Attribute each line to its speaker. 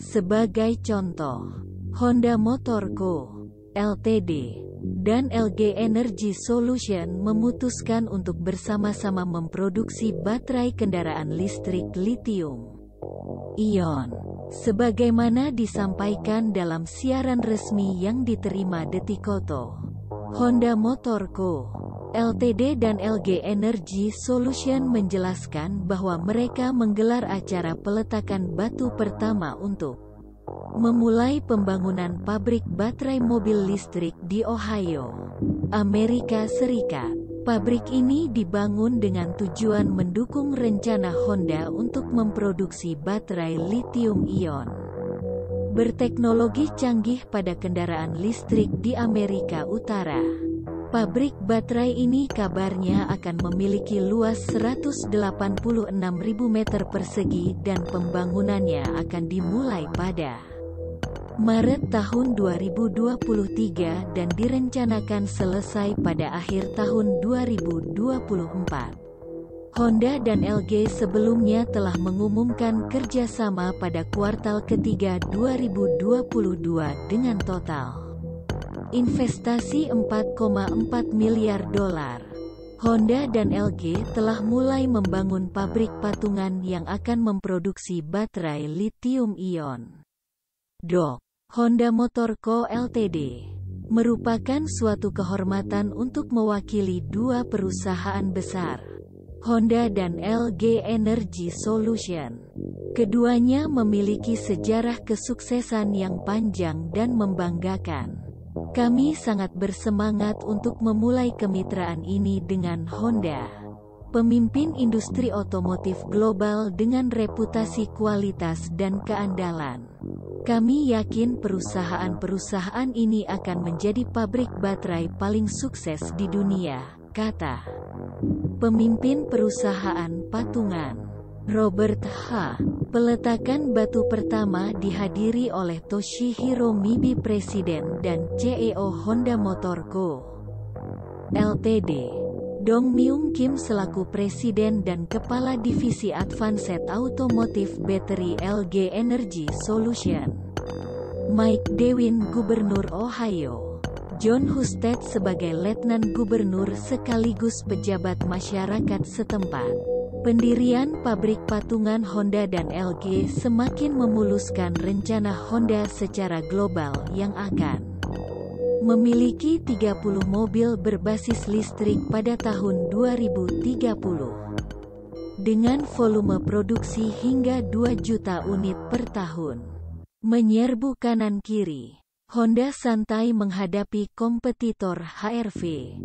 Speaker 1: Sebagai contoh, Honda Motor Co. Ltd dan LG Energy Solution memutuskan untuk bersama-sama memproduksi baterai kendaraan listrik lithium ion. Sebagaimana disampaikan dalam siaran resmi yang diterima Detikoto, Honda Motor Co. Ltd dan LG Energy Solution menjelaskan bahwa mereka menggelar acara peletakan batu pertama untuk memulai pembangunan pabrik baterai mobil listrik di Ohio, Amerika Serikat. Pabrik ini dibangun dengan tujuan mendukung rencana Honda untuk memproduksi baterai lithium-ion berteknologi canggih pada kendaraan listrik di Amerika Utara. Pabrik baterai ini kabarnya akan memiliki luas 186.000 meter persegi dan pembangunannya akan dimulai pada Maret tahun 2023 dan direncanakan selesai pada akhir tahun 2024. Honda dan LG sebelumnya telah mengumumkan kerjasama pada kuartal ketiga 2022 dengan total investasi 4,4 miliar dolar. Honda dan LG telah mulai membangun pabrik patungan yang akan memproduksi baterai lithium-ion. Dok, Honda Motor Co. Ltd. merupakan suatu kehormatan untuk mewakili dua perusahaan besar, Honda dan LG Energy Solution. Keduanya memiliki sejarah kesuksesan yang panjang dan membanggakan. Kami sangat bersemangat untuk memulai kemitraan ini dengan Honda, pemimpin industri otomotif global dengan reputasi kualitas dan keandalan. Kami yakin perusahaan-perusahaan ini akan menjadi pabrik baterai paling sukses di dunia, kata pemimpin perusahaan patungan. Robert H. Peletakan batu pertama dihadiri oleh Toshihiro Mibi Presiden dan CEO Honda Motor Co. Ltd. Dong Myung Kim selaku Presiden dan Kepala Divisi Advanced Automotive Battery LG Energy Solution. Mike Dewin Gubernur Ohio. John Husted sebagai Letnan Gubernur sekaligus pejabat masyarakat setempat. Pendirian pabrik patungan Honda dan LG semakin memuluskan rencana Honda secara global yang akan memiliki 30 mobil berbasis listrik pada tahun 2030 dengan volume produksi hingga 2 juta unit per tahun. Menyerbu kanan kiri, Honda santai menghadapi kompetitor HRV